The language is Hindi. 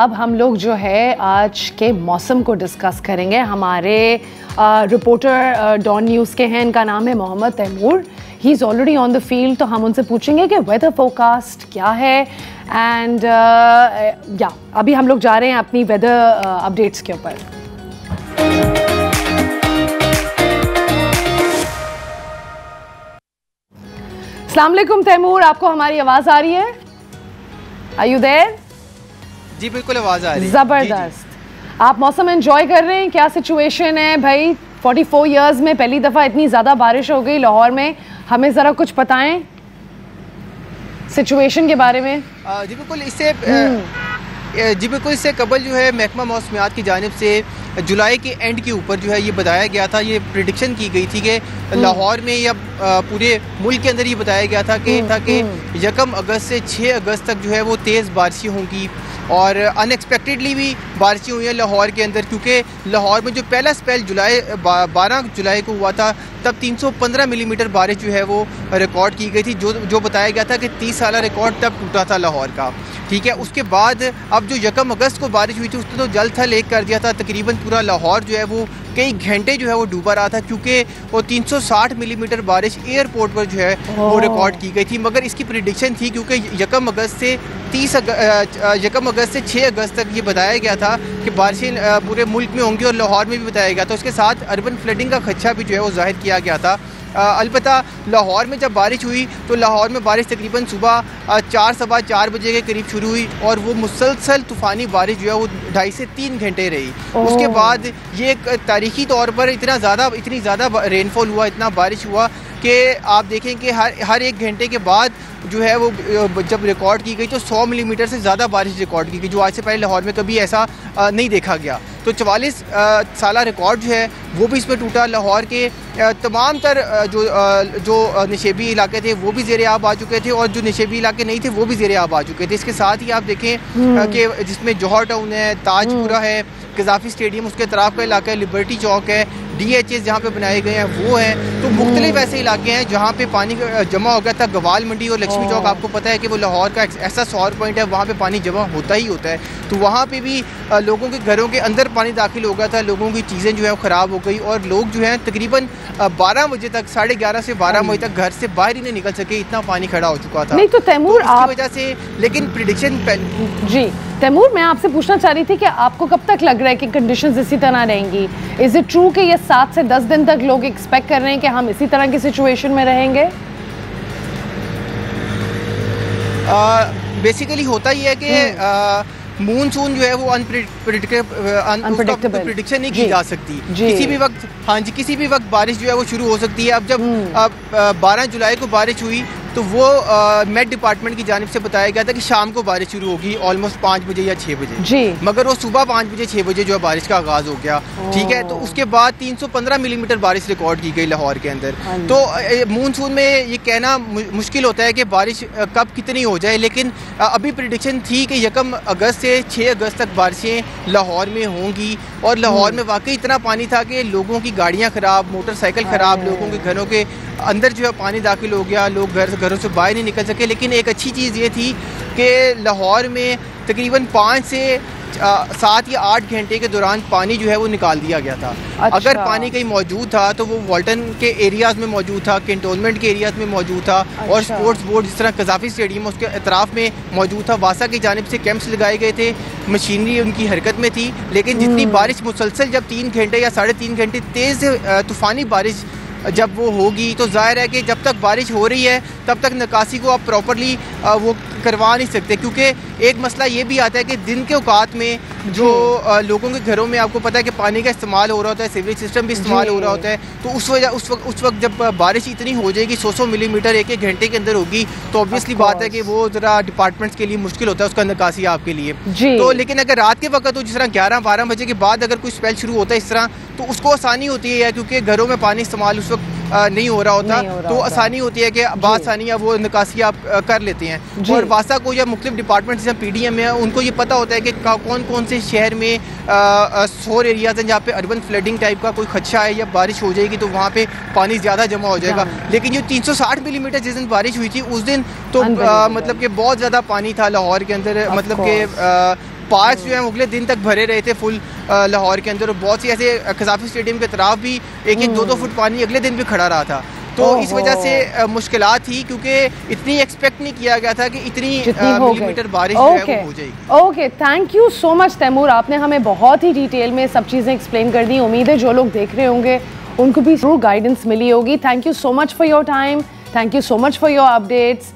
अब हम लोग जो है आज के मौसम को डिस्कस करेंगे। हमारे रिपोर्टर डॉन न्यूज़ के हैं, इनका नाम है Mohammad Taimur. He is already on the field तो हम उनसे पूछेंगे कि वेदर फोरकास्ट क्या है? एंड या अभी हम लोग जा रहे हैं अपनी वेदर अपडेट्स के ऊपर। अलैक्म तैमूर, आपको हमारी आवाज़ आ रही है? आर यू देर जी बिल्कुल आवाज़ आ रही है। ज़बरदस्त। आप मौसम एंजॉय कर रहे हैं? क्या सिचुएशन है? भाई 44 इयर्स में पहली दफ़ा इतनी ज़्यादा बारिश हो गई लाहौर में। हमें ज़रा कुछ बताएँ सिचुएशन के बारे में। जी बिल्कुल इससे जी बिल्कुल इससे कबल जो है महकमा मौसमियात की जानब से जुलाई के एंड के ऊपर जो है ये बताया गया था ये प्रिडिक्शन की गई थी कि हम्म। लाहौर में या पूरे मुल्क के अंदर ये बताया गया था कि हम्म, था कि हम्म। यकम अगस्त से छः अगस्त तक जो है वो तेज़ बारिशें होंगी और अनएक्सपेक्टेडली भी बारिशें हुई हैं लाहौर के अंदर क्योंकि लाहौर में जो पहला स्पेल जुलाई बारह जुलाई को हुआ था तब 315 मिलीमीटर बारिश जो है वो रिकॉर्ड की गई थी जो जो बताया गया था कि 30 साल रिकॉर्ड तब टूटा था लाहौर का ठीक है उसके बाद अब जो यकम अगस्त को बारिश हुई थी उसने तो जल थल एक कर दिया था तकरीबन पूरा लाहौर जो है वो कई घंटे जो है वो डूबा रहा था क्योंकि वो 360 मिलीमीटर बारिश एयरपोर्ट पर जो है वो रिकॉर्ड की गई थी। मगर इसकी प्रिडिक्शन थी क्योंकि यकम अगस्त से तीस यकम अगस्त से छः अगस्त तक ये बताया गया था कि बारिशें पूरे मुल्क में होंगी और लाहौर में भी बताया गया था। उसके साथ अर्बन फ्लडिंग का खदशा भी जो है वो ज़ाहिर किया गया था। अलबत् लाहौर में जब बारिश हुई तो लाहौर में बारिश तकरीबन सुबह चार सवा चार बजे के करीब शुरू हुई और वो मुसलसल तूफ़ानी बारिश जो है वो ढाई से तीन घंटे रही। उसके बाद ये एक तारीखी तौर पर इतना ज़्यादा इतनी ज़्यादा रेनफॉल हुआ इतना बारिश हुआ कि आप देखें कि हर हर एक घंटे के बाद जो है वो जब रिकॉर्ड की गई तो 100 मिलीमीटर से ज़्यादा बारिश रिकॉर्ड की गई जो आज से पहले लाहौर में कभी ऐसा नहीं देखा गया तो चवालीस साल रिकॉर्ड जो है वो भी इसमें टूटा लाहौर के तमाम तर जो जो निशेबी इलाके थे वो भी जेर आब आ चुके थे और जो निशेबी इलाके नहीं थे वो भी जेर आब आ चुके थे इसके साथ ही आप देखें हम्म। कि जिसमें जौहर टाउन है ताजपुरा हम्म। है कजाफी स्टेडियम उसके तरफ़ का इलाका है लिबर्टी चौक है डी एच एस जहाँ पे बनाए गए हैं वो हैं। तो मुख्तलिफ़ ऐसे इलाके हैं जहाँ पे पानी जमा हो गया था गवाल मंडी और लक्ष्मी चौक। आपको पता है कि वो लाहौर का ऐसा सौर पॉइंट है वहाँ पे पानी जमा होता ही होता है। तो वहाँ पे भी लोगों के घरों के अंदर पानी दाखिल हो गया था लोगों की चीज़ें जो है ख़राब हो गई और लोग जो हैं तकरीबन बारह बजे तक साढ़े ग्यारह से बारह बजे तक घर से बाहर ही नहीं निकल सके इतना पानी खड़ा हो चुका था। नहीं तो तैमूर तो आप... वजह से लेकिन प्रिडिक्शन जी। तैमूर मैं आपसे पूछना चाह रही थी कि आपको कब तक लग रहा है कि कंडीशन इसी तरह रहेंगी? इज़ इट ट्रू कि ये सात से दस दिन तक लोग एक्सपेक्ट कर रहे हैं कि हम इसी तरह की सिचुएशन में रहेंगे? बेसिकली होता ही है कि मूनसून हम्म। जो है वो अनप्रिडिक्टेबल प्रिडिक्शन नहीं की जा। सकती। किसी भी वक्त हाँ जी किसी भी वक्त बारिश जो है वो शुरू हो सकती है। अब जब हम्म। बारह जुलाई को बारिश हुई तो वो मेट डिपार्टमेंट की जानब से बताया गया था कि शाम को बारिश शुरू होगी ऑलमोस्ट पाँच बजे या छः बजे। जी। मगर वो सुबह पाँच बजे छः बजे जो है बारिश का आगाज़ हो गया। ठीक है तो उसके बाद 315 मिलीमीटर बारिश रिकॉर्ड की गई लाहौर के अंदर। हाँ तो मानसून में ये कहना मुश्किल होता है कि बारिश कब कितनी हो जाए लेकिन अभी प्रडिक्शन थी कि यकम अगस्त से छः अगस्त तक बारिशें लाहौर में होंगी। और लाहौर हम्म। में वाकई इतना पानी था कि लोगों की गाड़ियाँ ख़राब मोटरसाइकिल ख़राब लोगों के घरों के अंदर जो है पानी दाखिल हो गया लोग घर घरों से बाहर नहीं निकल सके लेकिन एक अच्छी चीज़ ये थी कि लाहौर में तकरीबन पाँच से सात या आठ घंटे के दौरान पानी जो है वो निकाल दिया गया था अच्छा। अगर पानी कहीं मौजूद था तो वो वॉल्टन के एरियाज़ में मौजूद था कैंटोनमेंट के एरियाज़ में मौजूद था अच्छा। और स्पोर्ट्स बोर्ड जिस तरह कजाफी स्टेडियम उसके अतराफ़ में मौजूद था वासा की जानब से कैंप्स लगाए गए थे मशीनरी उनकी हरकत में थी लेकिन जितनी हम्म। बारिश मुसलसल जब तीन घंटे या साढ़े तीन घंटे तेज़ तूफ़ानी बारिश जब वो होगी तो ज़ाहिर है कि जब तक बारिश हो रही है तब तक निकासी को आप प्रॉपरली वो करवा नहीं सकते। क्योंकि एक मसला ये भी आता है कि दिन के औकात में जो लोगों के घरों में आपको पता है कि पानी का इस्तेमाल हो रहा होता है सीवरेज सिस्टम भी इस्तेमाल हो रहा होता है तो उस वजह उस वक्त उस वक्त जब बारिश इतनी हो जाएगी सौ सौ मिलीमीटर एक एक घंटे के अंदर होगी तो ऑब्वियसली बात है कि वो ज़रा डिपार्टमेंट्स के लिए मुश्किल होता है उसका निकासी आपके लिए। तो लेकिन अगर रात के वक्त हो जिस तरह ग्यारह बारह बजे के बाद अगर कोई स्पेल शुरू होता है इस तरह तो उसको आसानी होती है क्योंकि घरों में पानी इस्तेमाल उस वक्त नहीं हो रहा होता। हो रहा तो आसानी होती है कि बासानी या वो निकासी आप कर लेते हैं। और वासा को या मुख्तु डिपार्टमेंट जैसे पी डी एम है उनको ये पता होता है कि कौन कौन से शहर में शोर एरियाज़ हैं जहाँ पे अर्बन फ्लडिंग टाइप का कोई खदशा है या बारिश हो जाएगी तो वहाँ पे पानी ज़्यादा जमा हो जाएगा। लेकिन जो 360 मिलीमीटर जिस दिन बारिश हुई थी उस दिन तो मतलब कि बहुत ज़्यादा पानी था लाहौर के अंदर मतलब कि पार्क जो है अगले दिन तक भरे रहे थे फुल लाहौर के अंदर। और बहुत सी ऐसे खजाफी स्टेडियम के तरफ़ भी एक एक दो दो फुट पानी अगले दिन भी खड़ा रहा था। तो इस वजह से मुश्किल थी क्योंकि इतनी एक्सपेक्ट नहीं किया गया था कि इतनी मिलीमीटर बारिश. हो जाएगी। Okay thank you so much Taimur आपने हमें बहुत ही डिटेल में सब चीज़ें एक्सप्लेन कर दी। उम्मीद है जो लोग देख रहे होंगे उनको भी ज़रूर गाइडेंस मिली होगी। Thank you so much for your time thank you so much for your updates